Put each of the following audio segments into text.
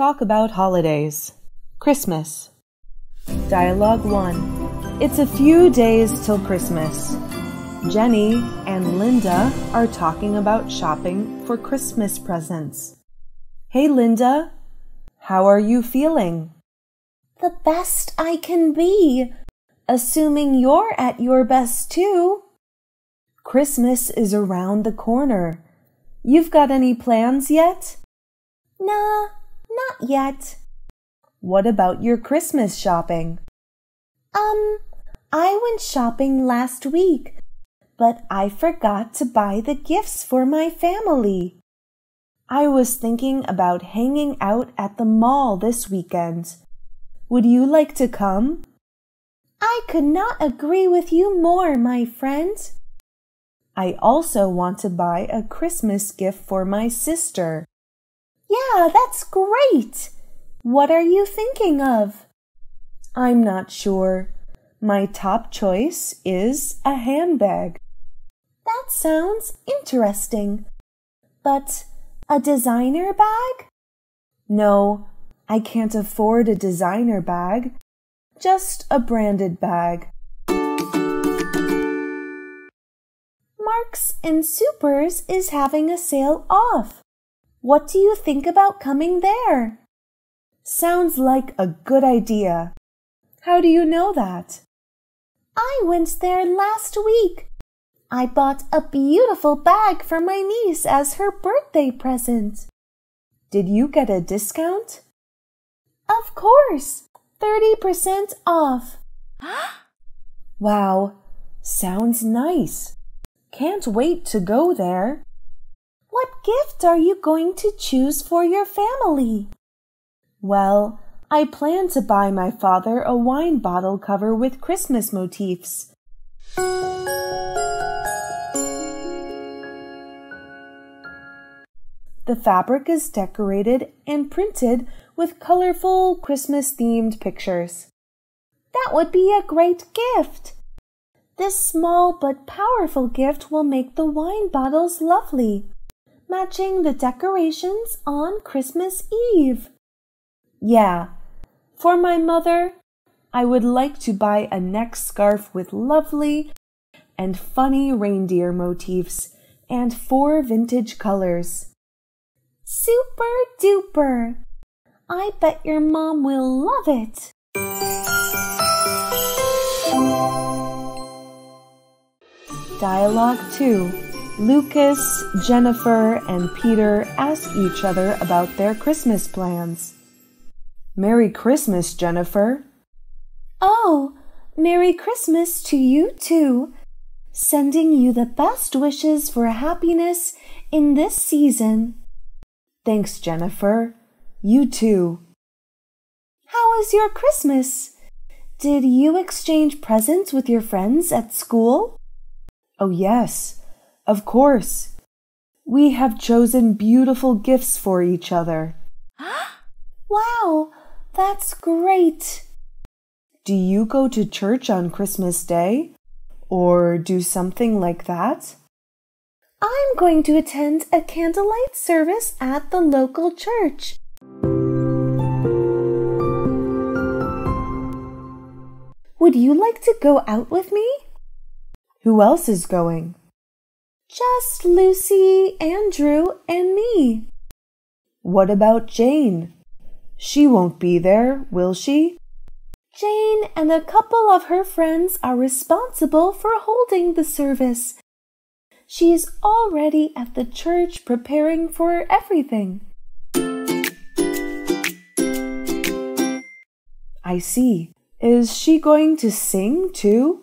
talk about holidays. Christmas. Dialogue 1. It's a few days till Christmas. Jenny and Linda are talking about shopping for Christmas presents. Hey, Linda. How are you feeling? The best I can be, assuming you're at your best too. Christmas is around the corner. You've got any plans yet? Nah, not yet. What about your Christmas shopping? Um, I went shopping last week, but I forgot to buy the gifts for my family. I was thinking about hanging out at the mall this weekend. Would you like to come? I could not agree with you more, my friend. I also want to buy a Christmas gift for my sister. Yeah, that's great. What are you thinking of? I'm not sure. My top choice is a handbag. That sounds interesting. But a designer bag? No, I can't afford a designer bag. Just a branded bag. Marks and Spencer is having a sale off. What do you think about coming there? Sounds like a good idea. How do you know that? I went there last week. I bought a beautiful bag for my niece as her birthday present. Did you get a discount? Of course, 30% off. wow, sounds nice. Can't wait to go there. What gift are you going to choose for your family? Well, I plan to buy my father a wine bottle cover with Christmas motifs. The fabric is decorated and printed with colorful Christmas themed pictures. That would be a great gift. This small but powerful gift will make the wine bottles lovely matching the decorations on Christmas Eve. Yeah, for my mother, I would like to buy a neck scarf with lovely and funny reindeer motifs and four vintage colors. Super duper! I bet your mom will love it. Dialogue 2 Lucas, Jennifer, and Peter ask each other about their Christmas plans. Merry Christmas, Jennifer. Oh, Merry Christmas to you too. Sending you the best wishes for happiness in this season. Thanks, Jennifer. You too. How was your Christmas? Did you exchange presents with your friends at school? Oh, yes. Of course. We have chosen beautiful gifts for each other. wow, that's great. Do you go to church on Christmas Day? Or do something like that? I'm going to attend a candlelight service at the local church. Would you like to go out with me? Who else is going? Just Lucy, Andrew, and me. What about Jane? She won't be there, will she? Jane and a couple of her friends are responsible for holding the service. She's already at the church preparing for everything. I see. Is she going to sing too?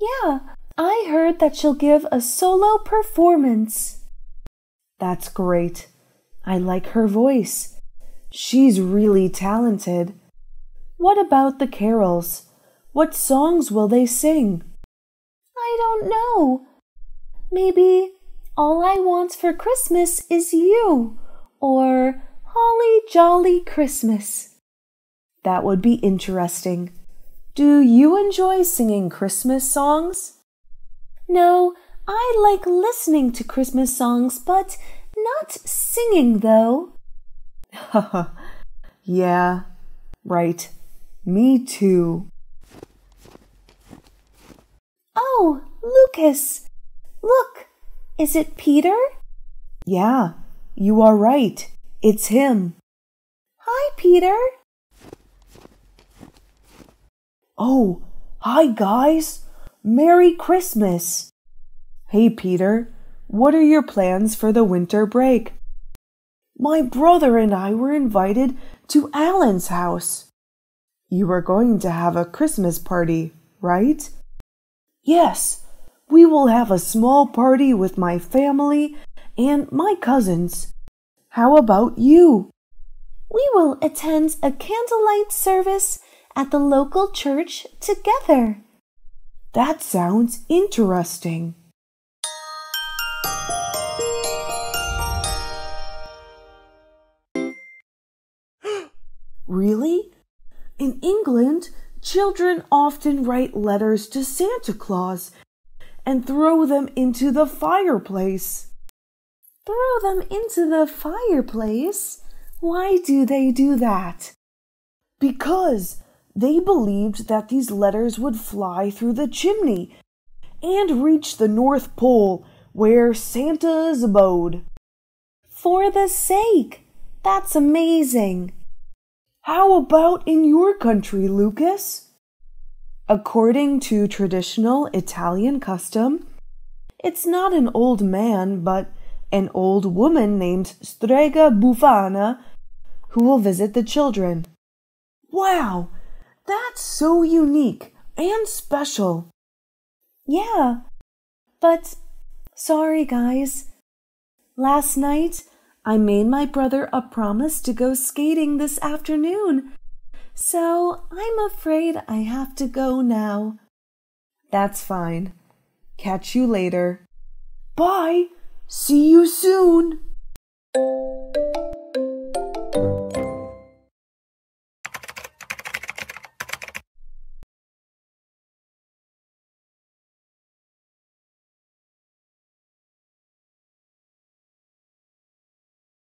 Yeah, I heard that she'll give a solo performance. That's great. I like her voice. She's really talented. What about the carols? What songs will they sing? I don't know. Maybe All I Want for Christmas is You or Holly Jolly Christmas. That would be interesting. Do you enjoy singing Christmas songs? No, I like listening to Christmas songs, but not singing, though. Yeah, right. Me too. Oh, Lucas! Look, is it Peter? Yeah, you are right. It's him. Hi, Peter. Oh, hi, guys. Merry Christmas. Hey, Peter, what are your plans for the winter break? My brother and I were invited to Alan's house. You are going to have a Christmas party, right? Yes, we will have a small party with my family and my cousins. How about you? We will attend a candlelight service at the local church together. That sounds interesting. really? In England, children often write letters to Santa Claus and throw them into the fireplace. Throw them into the fireplace? Why do they do that? Because they believed that these letters would fly through the chimney and reach the North Pole where Santa's abode. For the sake! That's amazing! How about in your country, Lucas? According to traditional Italian custom, it's not an old man, but an old woman named Strega Befana who will visit the children. Wow, that's so unique and special. Yeah, but sorry, guys. Last night, I made my brother a promise to go skating this afternoon, so I'm afraid I have to go now. That's fine. Catch you later. Bye. See you soon.